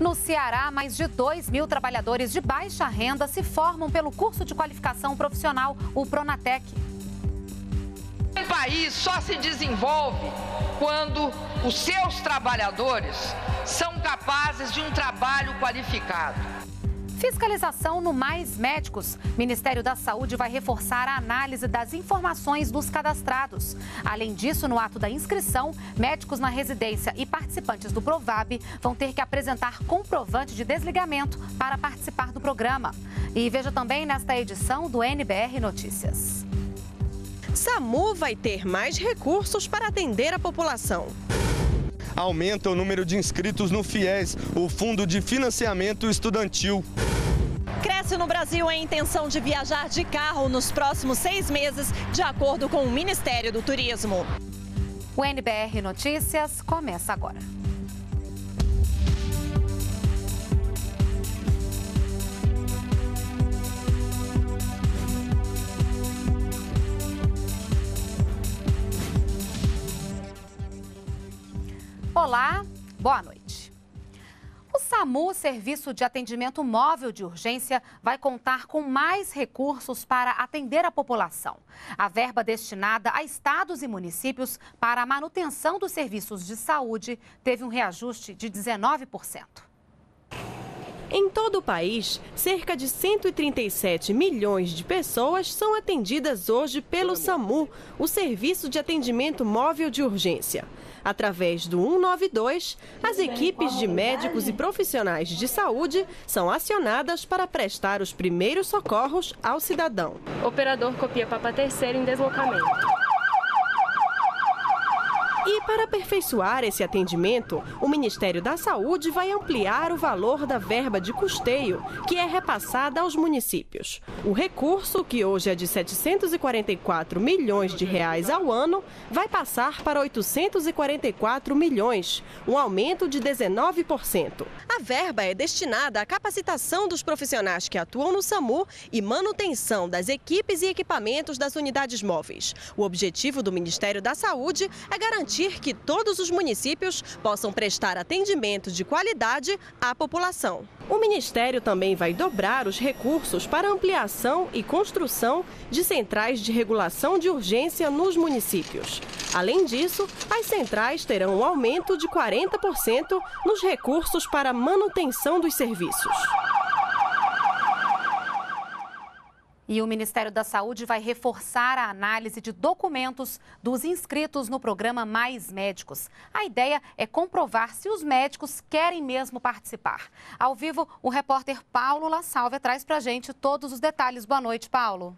No Ceará, mais de 2 mil trabalhadores de baixa renda se formam pelo curso de qualificação profissional, o Pronatec. Um país só se desenvolve quando os seus trabalhadores são capazes de um trabalho qualificado. Fiscalização no Mais Médicos. Ministério da Saúde vai reforçar a análise das informações dos cadastrados. Além disso, no ato da inscrição, médicos na residência e participantes do Provab vão ter que apresentar comprovante de desligamento para participar do programa. E veja também nesta edição do NBR Notícias. SAMU vai ter mais recursos para atender a população aumenta o número de inscritos no FIES, o Fundo de Financiamento Estudantil. Cresce no Brasil a intenção de viajar de carro nos próximos seis meses, de acordo com o Ministério do Turismo. O NBR Notícias começa agora. Olá, boa noite. SAMU, Serviço de Atendimento Móvel de Urgência, vai contar com mais recursos para atender a população. A verba destinada a estados e municípios para a manutenção dos serviços de saúde teve um reajuste de 19%. Em todo o país, cerca de 137 milhões de pessoas são atendidas hoje pelo SAMU, o Serviço de Atendimento Móvel de Urgência. Através do 192, as equipes de médicos e profissionais de saúde são acionadas para prestar os primeiros socorros ao cidadão. Operador copia Papa Terceiro em deslocamento. E para aperfeiçoar esse atendimento, o Ministério da Saúde vai ampliar o valor da verba de custeio que é repassada aos municípios. O recurso, que hoje é de 744 milhões de reais ao ano, vai passar para 844 milhões, um aumento de 19%. A verba é destinada à capacitação dos profissionais que atuam no SAMU e manutenção das equipes e equipamentos das unidades móveis. O objetivo do Ministério da Saúde é garantir garantir que todos os municípios possam prestar atendimento de qualidade à população. O Ministério também vai dobrar os recursos para ampliação e construção de centrais de regulação de urgência nos municípios. Além disso, as centrais terão um aumento de 40% nos recursos para manutenção dos serviços. E o Ministério da Saúde vai reforçar a análise de documentos dos inscritos no programa Mais Médicos. A ideia é comprovar se os médicos querem mesmo participar. Ao vivo, o repórter Paulo La Salve traz para gente todos os detalhes. Boa noite, Paulo.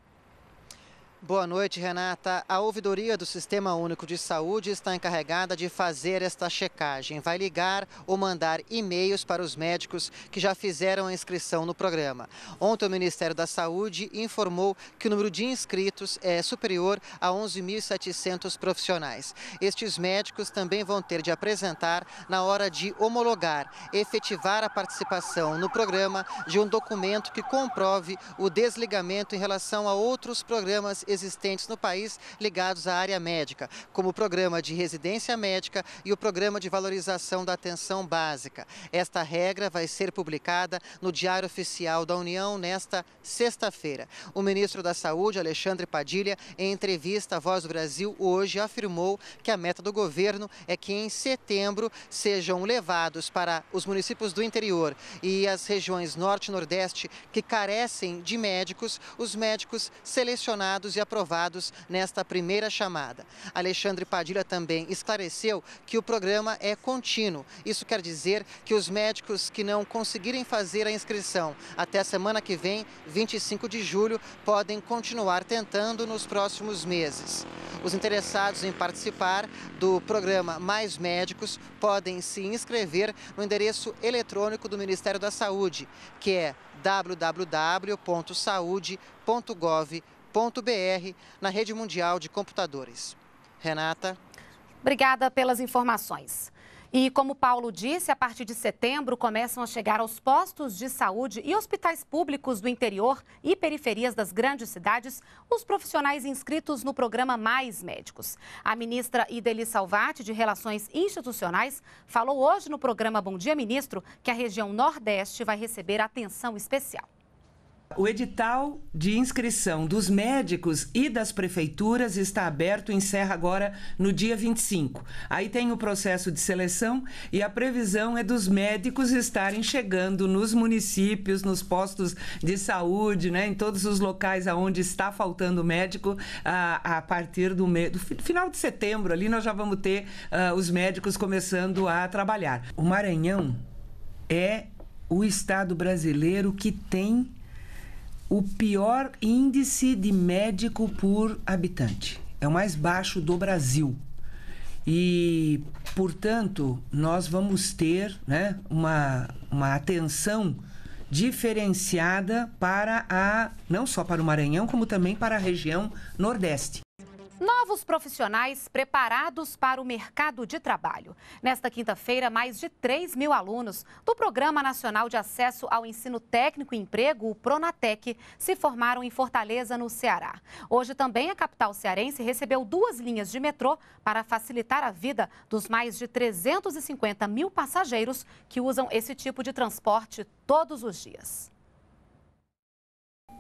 Boa noite, Renata. A ouvidoria do Sistema Único de Saúde está encarregada de fazer esta checagem. Vai ligar ou mandar e-mails para os médicos que já fizeram a inscrição no programa. Ontem, o Ministério da Saúde informou que o número de inscritos é superior a 11.700 profissionais. Estes médicos também vão ter de apresentar, na hora de homologar, efetivar a participação no programa de um documento que comprove o desligamento em relação a outros programas existentes no país ligados à área médica, como o programa de residência médica e o programa de valorização da atenção básica. Esta regra vai ser publicada no Diário Oficial da União nesta sexta-feira. O ministro da Saúde, Alexandre Padilha, em entrevista à Voz do Brasil hoje, afirmou que a meta do governo é que em setembro sejam levados para os municípios do interior e as regiões norte e nordeste que carecem de médicos, os médicos selecionados e aprovados nesta primeira chamada. Alexandre Padilha também esclareceu que o programa é contínuo. Isso quer dizer que os médicos que não conseguirem fazer a inscrição até a semana que vem, 25 de julho, podem continuar tentando nos próximos meses. Os interessados em participar do programa Mais Médicos podem se inscrever no endereço eletrônico do Ministério da Saúde, que é www.saude.gov.br na rede mundial de computadores. Renata. Obrigada pelas informações. E como Paulo disse, a partir de setembro começam a chegar aos postos de saúde e hospitais públicos do interior e periferias das grandes cidades os profissionais inscritos no programa Mais Médicos. A ministra Ideli Salvati, de Relações Institucionais, falou hoje no programa Bom Dia Ministro que a região Nordeste vai receber atenção especial. O edital de inscrição dos médicos e das prefeituras está aberto e encerra agora no dia 25. Aí tem o processo de seleção e a previsão é dos médicos estarem chegando nos municípios, nos postos de saúde, né, em todos os locais aonde está faltando médico, a, a partir do, do final de setembro. Ali nós já vamos ter uh, os médicos começando a trabalhar. O Maranhão é o estado brasileiro que tem o pior índice de médico por habitante. É o mais baixo do Brasil. E, portanto, nós vamos ter né, uma, uma atenção diferenciada para a não só para o Maranhão, como também para a região Nordeste. Novos profissionais preparados para o mercado de trabalho. Nesta quinta-feira, mais de 3 mil alunos do Programa Nacional de Acesso ao Ensino Técnico e Emprego, o Pronatec, se formaram em Fortaleza, no Ceará. Hoje também a capital cearense recebeu duas linhas de metrô para facilitar a vida dos mais de 350 mil passageiros que usam esse tipo de transporte todos os dias.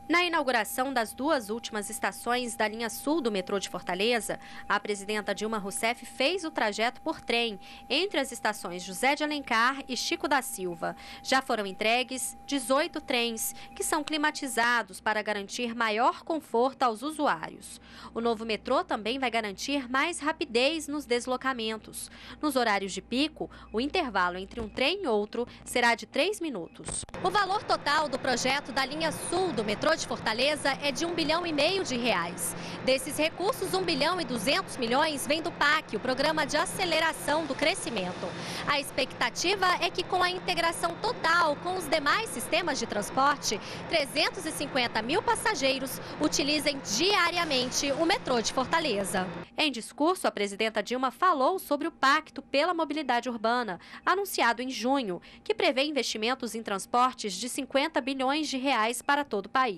Na inauguração das duas últimas estações da linha sul do metrô de Fortaleza, a presidenta Dilma Rousseff fez o trajeto por trem entre as estações José de Alencar e Chico da Silva. Já foram entregues 18 trens, que são climatizados para garantir maior conforto aos usuários. O novo metrô também vai garantir mais rapidez nos deslocamentos. Nos horários de pico, o intervalo entre um trem e outro será de 3 minutos. O valor total do projeto da linha sul do metrô de Fortaleza é de 1 bilhão e meio de reais. Desses recursos, 1 bilhão e 200 milhões vem do PAC, o Programa de Aceleração do Crescimento. A expectativa é que com a integração total com os demais sistemas de transporte, 350 mil passageiros utilizem diariamente o metrô de Fortaleza. Em discurso, a presidenta Dilma falou sobre o Pacto pela Mobilidade Urbana, anunciado em junho, que prevê investimentos em transportes de 50 bilhões de reais para todo o país.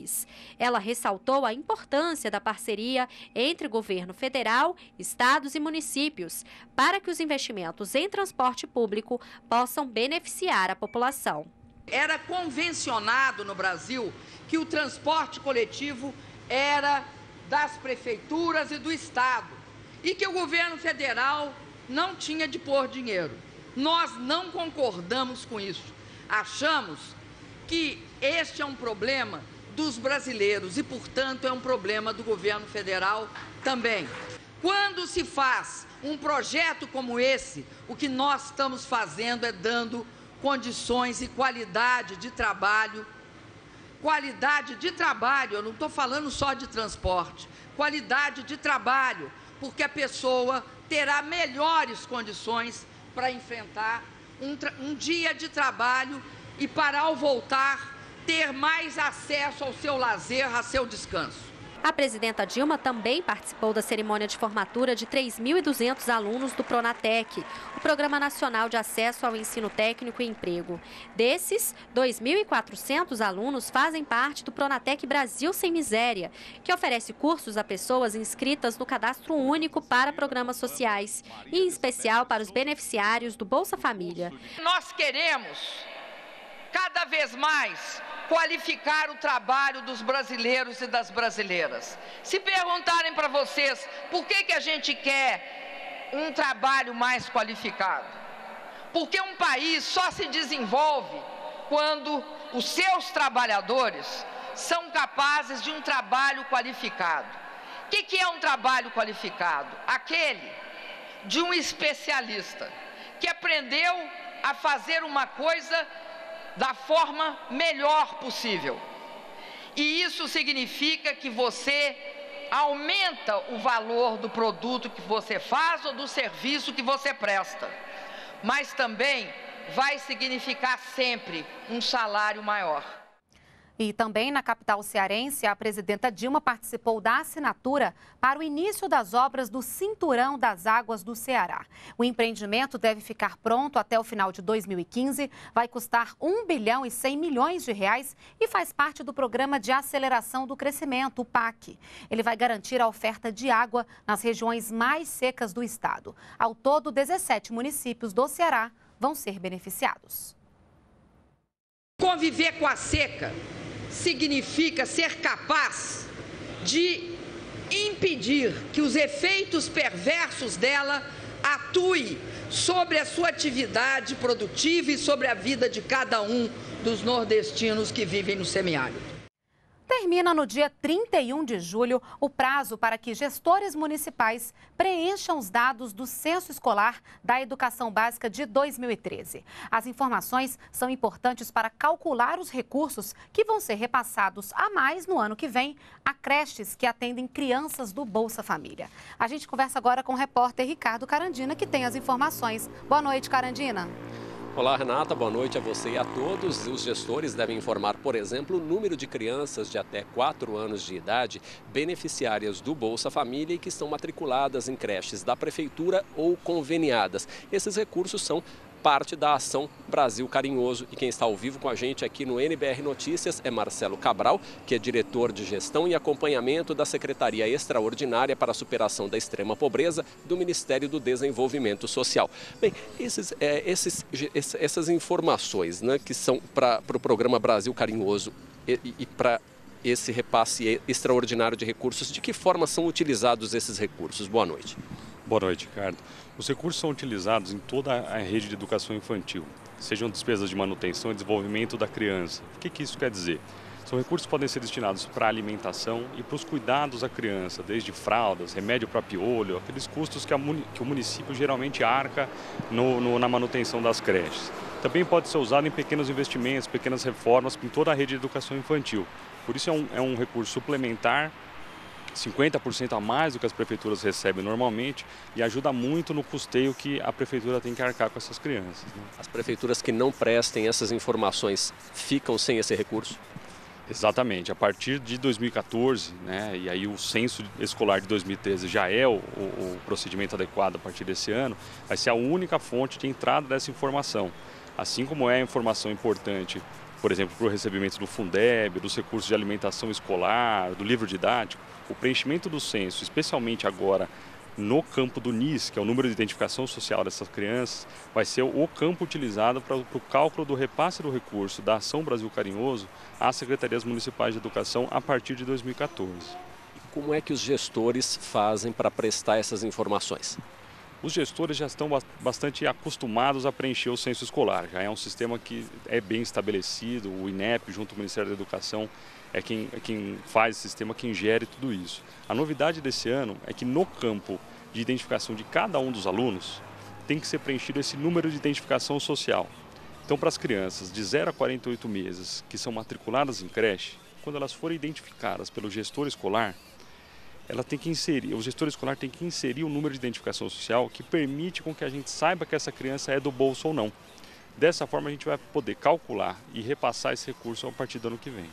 Ela ressaltou a importância da parceria entre governo federal, estados e municípios para que os investimentos em transporte público possam beneficiar a população. Era convencionado no Brasil que o transporte coletivo era das prefeituras e do estado e que o governo federal não tinha de pôr dinheiro. Nós não concordamos com isso. Achamos que este é um problema dos brasileiros e, portanto, é um problema do governo federal também. Quando se faz um projeto como esse, o que nós estamos fazendo é dando condições e qualidade de trabalho. Qualidade de trabalho, eu não estou falando só de transporte, qualidade de trabalho, porque a pessoa terá melhores condições para enfrentar um, um dia de trabalho e para, ao voltar, ter mais acesso ao seu lazer, ao seu descanso. A presidenta Dilma também participou da cerimônia de formatura de 3.200 alunos do Pronatec, o Programa Nacional de Acesso ao Ensino Técnico e Emprego. Desses, 2.400 alunos fazem parte do Pronatec Brasil Sem Miséria, que oferece cursos a pessoas inscritas no Cadastro Único para programas sociais, e em especial para os beneficiários do Bolsa Família. Nós queremos, cada vez mais, qualificar o trabalho dos brasileiros e das brasileiras. Se perguntarem para vocês por que, que a gente quer um trabalho mais qualificado, porque um país só se desenvolve quando os seus trabalhadores são capazes de um trabalho qualificado. O que, que é um trabalho qualificado? Aquele de um especialista que aprendeu a fazer uma coisa da forma melhor possível. E isso significa que você aumenta o valor do produto que você faz ou do serviço que você presta. Mas também vai significar sempre um salário maior. E também na capital cearense, a presidenta Dilma participou da assinatura para o início das obras do Cinturão das Águas do Ceará. O empreendimento deve ficar pronto até o final de 2015, vai custar 1 bilhão e 100 milhões de reais e faz parte do Programa de Aceleração do Crescimento, o PAC. Ele vai garantir a oferta de água nas regiões mais secas do estado. Ao todo, 17 municípios do Ceará vão ser beneficiados. Conviver com a seca significa ser capaz de impedir que os efeitos perversos dela atuem sobre a sua atividade produtiva e sobre a vida de cada um dos nordestinos que vivem no semiárido. Termina no dia 31 de julho o prazo para que gestores municipais preencham os dados do censo escolar da educação básica de 2013. As informações são importantes para calcular os recursos que vão ser repassados a mais no ano que vem a creches que atendem crianças do Bolsa Família. A gente conversa agora com o repórter Ricardo Carandina, que tem as informações. Boa noite, Carandina. Olá, Renata. Boa noite a você e a todos. Os gestores devem informar, por exemplo, o número de crianças de até 4 anos de idade beneficiárias do Bolsa Família e que estão matriculadas em creches da Prefeitura ou conveniadas. Esses recursos são parte da ação Brasil Carinhoso. E quem está ao vivo com a gente aqui no NBR Notícias é Marcelo Cabral, que é diretor de gestão e acompanhamento da Secretaria Extraordinária para a Superação da Extrema Pobreza do Ministério do Desenvolvimento Social. Bem, esses, é, esses, essas informações né, que são para o pro programa Brasil Carinhoso e, e para esse repasse extraordinário de recursos, de que forma são utilizados esses recursos? Boa noite. Boa noite, Ricardo. Os recursos são utilizados em toda a rede de educação infantil, sejam despesas de manutenção e desenvolvimento da criança. O que, que isso quer dizer? São recursos que podem ser destinados para a alimentação e para os cuidados da criança, desde fraldas, remédio para piolho, aqueles custos que, a, que, o município geralmente arca no, no, na manutenção das creches. Também pode ser usado em pequenos investimentos, pequenas reformas em toda a rede de educação infantil. Por isso é um, é um recurso suplementar 50% a mais do que as prefeituras recebem normalmente e ajuda muito no custeio que a prefeitura tem que arcar com essas crianças. Né? As prefeituras que não prestem essas informações ficam sem esse recurso? Exatamente. A partir de 2014, né, e aí o censo escolar de 2013 já é o, o, o procedimento adequado a partir desse ano, vai ser a única fonte de entrada dessa informação. Assim como é a informação importante por exemplo, para o recebimento do Fundeb, dos recursos de alimentação escolar, do livro didático, o preenchimento do censo, especialmente agora no campo do NIS, que é o número de identificação social dessas crianças, vai ser o campo utilizado para o cálculo do repasse do recurso da Ação Brasil Carinhoso às secretarias municipais de educação a partir de 2014. Como é que os gestores fazem para prestar essas informações? Os gestores já estão bastante acostumados a preencher o censo escolar, já é um sistema que é bem estabelecido, o INEP, junto ao Ministério da Educação, é quem, é quem faz o sistema, quem gere tudo isso. A novidade desse ano é que no campo de identificação de cada um dos alunos, tem que ser preenchido esse número de identificação social. Então, para as crianças de 0 a 48 meses que são matriculadas em creche, quando elas forem identificadas pelo gestor escolar, ela tem que inserir, o gestor escolar tem que inserir o número de identificação social que permite com que a gente saiba que essa criança é do bolso ou não. Dessa forma a gente vai poder calcular e repassar esse recurso a partir do ano que vem.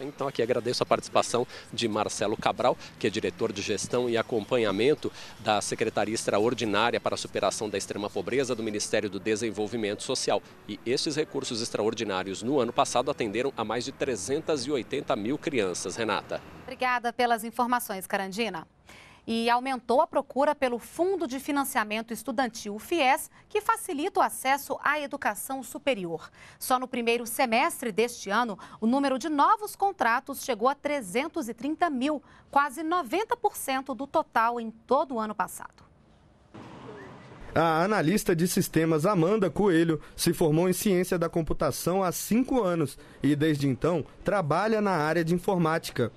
Então aqui agradeço a participação de Marcelo Cabral, que é diretor de gestão e acompanhamento da Secretaria Extraordinária para a Superação da Extrema Pobreza do Ministério do Desenvolvimento Social. E esses recursos extraordinários no ano passado atenderam a mais de 380 mil crianças. Renata. Obrigada pelas informações, Carandina e aumentou a procura pelo Fundo de Financiamento Estudantil, FIES, que facilita o acesso à educação superior. Só no primeiro semestre deste ano, o número de novos contratos chegou a 330 mil, quase 90% do total em todo o ano passado. A analista de sistemas Amanda Coelho se formou em ciência da computação há cinco anos e, desde então, trabalha na área de informática.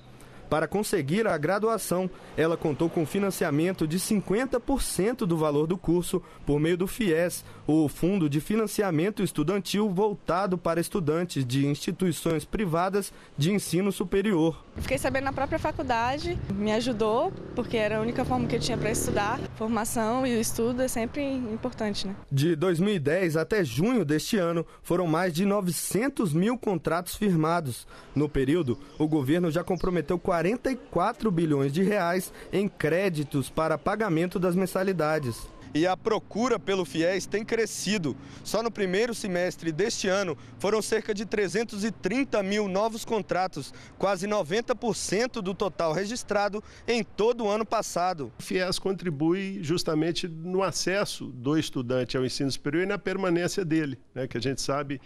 Para conseguir a graduação, ela contou com financiamento de 50% do valor do curso por meio do FIES, o Fundo de Financiamento Estudantil voltado para estudantes de instituições privadas de ensino superior. Fiquei sabendo na própria faculdade, me ajudou, porque era a única forma que eu tinha para estudar. Formação e o estudo é sempre importante, né? De 2010 até junho deste ano, foram mais de 900 mil contratos firmados. No período, o governo já comprometeu 44 bilhões de reais em créditos para pagamento das mensalidades e a procura pelo FIES tem crescido. Só no primeiro semestre deste ano foram cerca de 330 mil novos contratos, quase 90% do total registrado em todo o ano passado. O FIES contribui justamente no acesso do estudante ao ensino superior e na permanência dele, né, que a gente sabe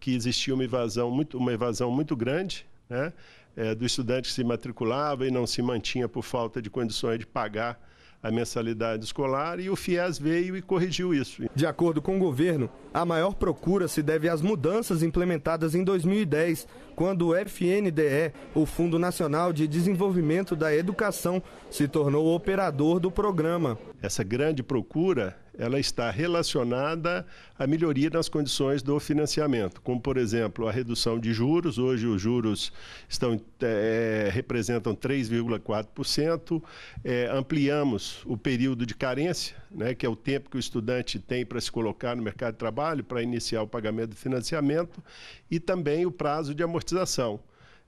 que existia uma evasão muito, uma evasão muito grande. Né, é, do estudante que se matriculava e não se mantinha por falta de condições de pagar a mensalidade escolar e o FIES veio e corrigiu isso. De acordo com o governo, a maior procura se deve às mudanças implementadas em 2010, quando o FNDE, o Fundo Nacional de Desenvolvimento da Educação, se tornou operador do programa. Essa grande procura ela está relacionada à melhoria nas condições do financiamento, como por exemplo a redução de juros. Hoje os juros estão, é, representam 3,4%. É, ampliamos o período de carência, né, que é o tempo que o estudante tem para se colocar no mercado de trabalho, para iniciar o pagamento do financiamento, e também o prazo de amortização.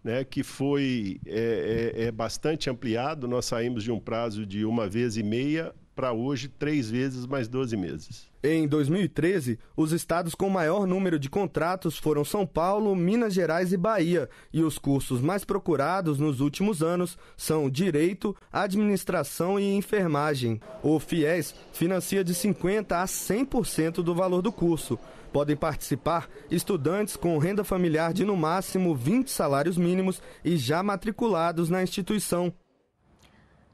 Né, que foi é, é, é bastante ampliado. Nós saímos de um prazo de uma vez e meia para hoje três vezes mais 12 meses. Em 2013, os estados com maior número de contratos foram São Paulo, Minas Gerais e Bahia, e os cursos mais procurados nos últimos anos são Direito, Administração e Enfermagem. O FIES financia de 50% a 100% do valor do curso. Podem participar estudantes com renda familiar de no máximo 20 salários mínimos e já matriculados na instituição.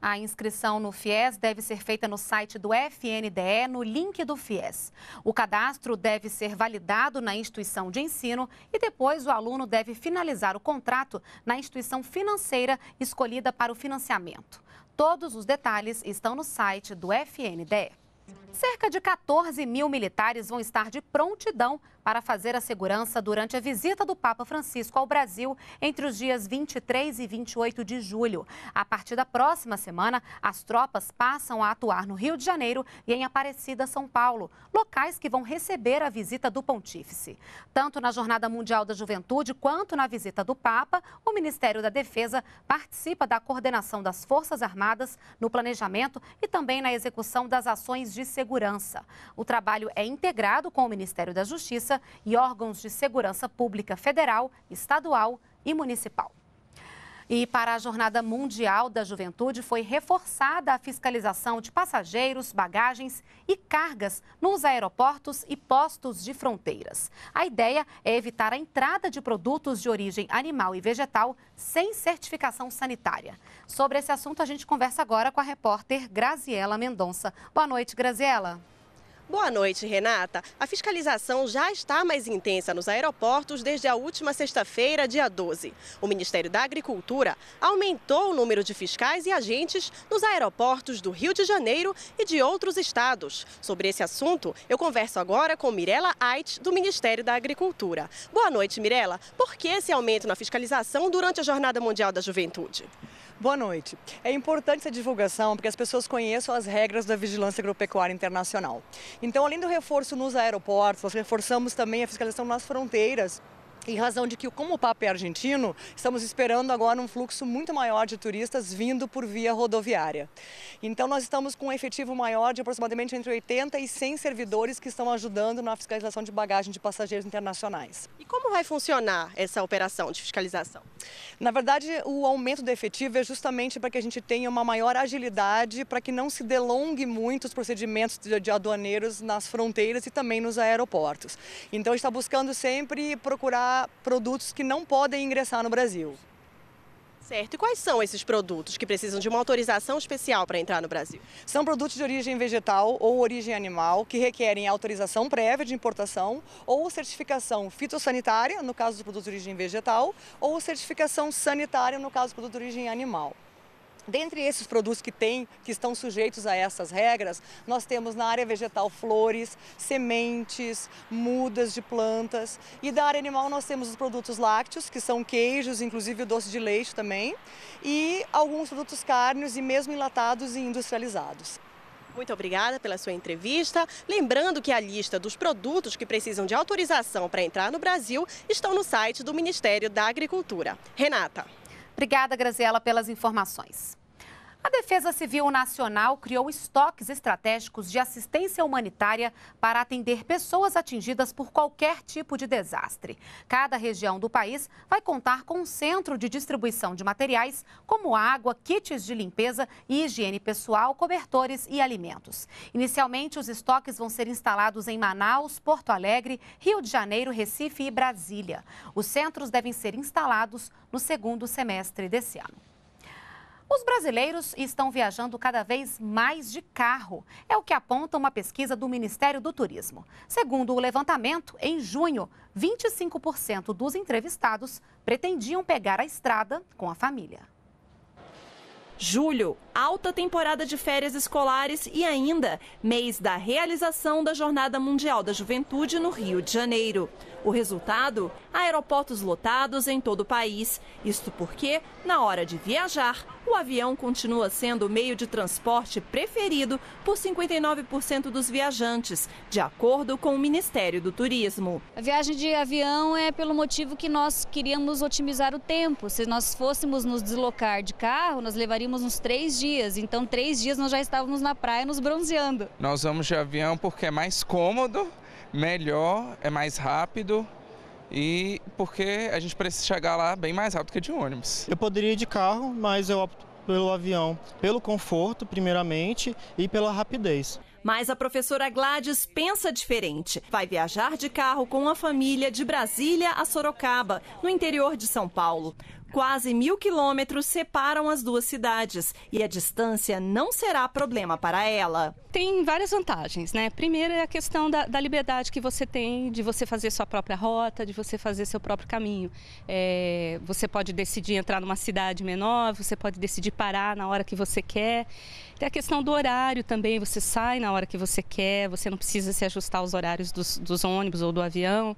A inscrição no FIES deve ser feita no site do FNDE, no link do FIES. O cadastro deve ser validado na instituição de ensino e depois o aluno deve finalizar o contrato na instituição financeira escolhida para o financiamento. Todos os detalhes estão no site do FNDE. Cerca de 14 mil militares vão estar de prontidão para fazer a segurança durante a visita do Papa Francisco ao Brasil entre os dias 23 e 28 de julho. A partir da próxima semana, as tropas passam a atuar no Rio de Janeiro e em Aparecida, São Paulo, locais que vão receber a visita do Pontífice. Tanto na Jornada Mundial da Juventude quanto na visita do Papa, o Ministério da Defesa participa da coordenação das Forças Armadas no planejamento e também na execução das ações de segurança. O trabalho é integrado com o Ministério da Justiça Justiça e órgãos de segurança pública federal, estadual e municipal. E para a Jornada Mundial da Juventude foi reforçada a fiscalização de passageiros, bagagens e cargas nos aeroportos e postos de fronteiras. A ideia é evitar a entrada de produtos de origem animal e vegetal sem certificação sanitária. Sobre esse assunto, a gente conversa agora com a repórter Graziela Mendonça. Boa noite, Graziela. Boa noite, Renata. A fiscalização já está mais intensa nos aeroportos desde a última sexta-feira, dia 12. O Ministério da Agricultura aumentou o número de fiscais e agentes nos aeroportos do Rio de Janeiro e de outros estados. Sobre esse assunto, eu converso agora com Mirela Ait, do Ministério da Agricultura. Boa noite, Mirela. Por que esse aumento na fiscalização durante a Jornada Mundial da Juventude? Boa noite. É importante essa divulgação porque as pessoas conheçam as regras da vigilância agropecuária internacional. Então, além do reforço nos aeroportos, nós reforçamos também a fiscalização nas fronteiras em razão de que, como o Papa é argentino, estamos esperando agora um fluxo muito maior de turistas vindo por via rodoviária. Então, nós estamos com um efetivo maior de aproximadamente entre 80 e 100 servidores que estão ajudando na fiscalização de bagagem de passageiros internacionais. E como vai funcionar essa operação de fiscalização? Na verdade, o aumento do efetivo é justamente para que a gente tenha uma maior agilidade, para que não se delongue muito os procedimentos de aduaneiros nas fronteiras e também nos aeroportos. Então, a gente está buscando sempre procurar produtos que não podem ingressar no Brasil. Certo. E quais são esses produtos que precisam de uma autorização especial para entrar no Brasil? São produtos de origem vegetal ou origem animal que requerem autorização prévia de importação ou certificação fitossanitária, no caso dos produtos de origem vegetal, ou certificação sanitária, no caso do produto de origem animal. Dentre esses produtos que tem, que estão sujeitos a essas regras, nós temos na área vegetal flores, sementes, mudas de plantas e da área animal nós temos os produtos lácteos, que são queijos, inclusive o doce de leite também, e alguns produtos carnes e mesmo enlatados e industrializados. Muito obrigada pela sua entrevista. Lembrando que a lista dos produtos que precisam de autorização para entrar no Brasil estão no site do Ministério da Agricultura. Renata. Obrigada, Graziela, pelas informações. A Defesa Civil Nacional criou estoques estratégicos de assistência humanitária para atender pessoas atingidas por qualquer tipo de desastre. Cada região do país vai contar com um centro de distribuição de materiais como água, kits de limpeza e higiene pessoal, cobertores e alimentos. Inicialmente, os estoques vão ser instalados em Manaus, Porto Alegre, Rio de Janeiro, Recife e Brasília. Os centros devem ser instalados no segundo semestre desse ano. Os brasileiros estão viajando cada vez mais de carro. É o que aponta uma pesquisa do Ministério do Turismo. Segundo o levantamento, em junho, 25% dos entrevistados pretendiam pegar a estrada com a família. Julho, alta temporada de férias escolares e ainda mês da realização da Jornada Mundial da Juventude no Rio de Janeiro. O resultado? Aeroportos lotados em todo o país. Isto porque, na hora de viajar, o avião continua sendo o meio de transporte preferido por 59% dos viajantes, de acordo com o Ministério do Turismo. A viagem de avião é pelo motivo que nós queríamos otimizar o tempo. Se nós fôssemos nos deslocar de carro, nós levaríamos uns três dias. Então, três dias nós já estávamos na praia nos bronzeando. Nós vamos de avião porque é mais cômodo melhor, é mais rápido e porque a gente precisa chegar lá bem mais rápido que de ônibus. Eu poderia ir de carro, mas eu opto pelo avião, pelo conforto, primeiramente, e pela rapidez. Mas a professora Gladys pensa diferente. Vai viajar de carro com a família de Brasília a Sorocaba, no interior de São Paulo. Quase mil quilômetros separam as duas cidades e a distância não será problema para ela. Tem várias vantagens, né? Primeiro é a questão da, da liberdade que você tem de você fazer sua própria rota, de você fazer seu próprio caminho. É, você pode decidir entrar numa cidade menor, você pode decidir parar na hora que você quer. Tem a questão do horário também, você sai na hora que você quer, você não precisa se ajustar aos horários dos, dos ônibus ou do avião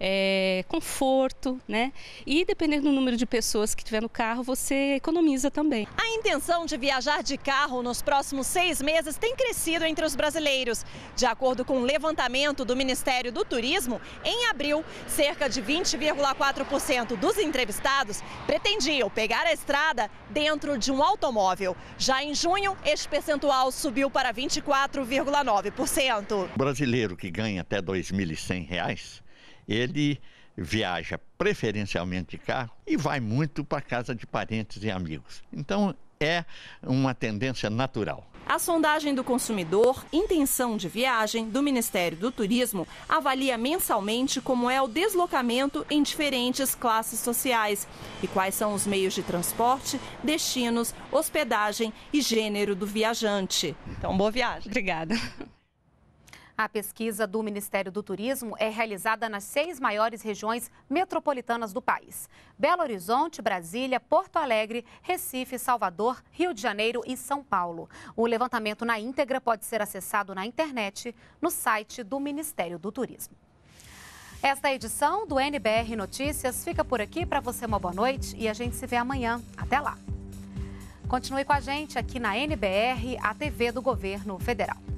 é, conforto, né? E dependendo do número de pessoas que tiver no carro, você economiza também. A intenção de viajar de carro nos próximos seis meses tem crescido entre os brasileiros. De acordo com o um levantamento do Ministério do Turismo, em abril, cerca de 20,4% dos entrevistados pretendiam pegar a estrada dentro de um automóvel. Já em junho, este percentual subiu para 24,9%. O brasileiro que ganha até R$ 2.100 ele viaja preferencialmente de carro e vai muito para casa de parentes e amigos. Então é uma tendência natural. A sondagem do consumidor Intenção de Viagem do Ministério do Turismo avalia mensalmente como é o deslocamento em diferentes classes sociais e quais são os meios de transporte, destinos, hospedagem e gênero do viajante. Então, boa viagem. Obrigada. A pesquisa do Ministério do Turismo é realizada nas seis maiores regiões metropolitanas do país: Belo Horizonte, Brasília, Porto Alegre, Recife, Salvador, Rio de Janeiro e São Paulo. O levantamento na íntegra pode ser acessado na internet no site do Ministério do Turismo. Esta edição do NBR Notícias fica por aqui. Para você, uma boa noite e a gente se vê amanhã. Até lá. Continue com a gente aqui na NBR, a TV do Governo Federal.